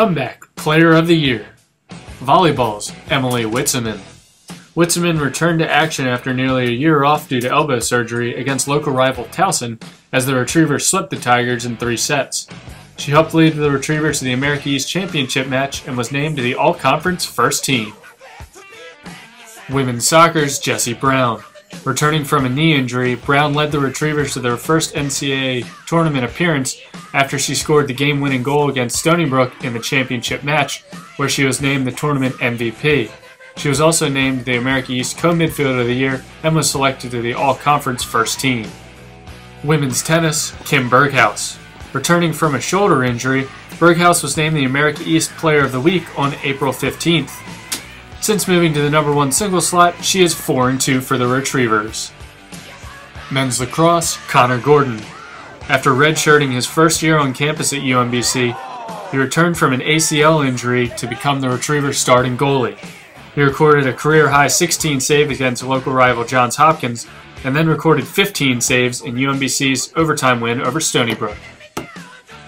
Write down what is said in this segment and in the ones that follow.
Comeback Player of the Year. Volleyball's Emily Witzeman. Witzeman returned to action after nearly a year off due to elbow surgery against local rival Towson as the Retrievers swept the Tigers in three sets. She helped lead the Retrievers to the America East Championship match and was named to the All Conference First Team. Women's Soccer's Jessie Brown. Returning from a knee injury, Brown led the Retrievers to their first NCAA tournament appearance after she scored the game winning goal against Stony Brook in the championship match, where she was named the tournament MVP. She was also named the America East Co Midfielder of the Year and was selected to the All Conference First Team. Women's Tennis, Kim Berghaus. Returning from a shoulder injury, Berghaus was named the America East Player of the Week on April 15th. Since moving to the number one single slot, she is 4 and 2 for the Retrievers. Men's lacrosse, Connor Gordon. After redshirting his first year on campus at UMBC, he returned from an ACL injury to become the Retrievers' starting goalie. He recorded a career high 16 saves against local rival Johns Hopkins, and then recorded 15 saves in UMBC's overtime win over Stony Brook.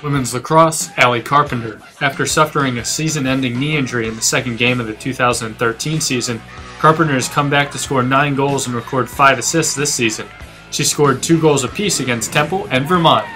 Women's lacrosse, Allie Carpenter. After suffering a season ending knee injury in the second game of the 2013 season, Carpenter has come back to score 9 goals and record 5 assists this season. She scored 2 goals apiece against Temple and Vermont.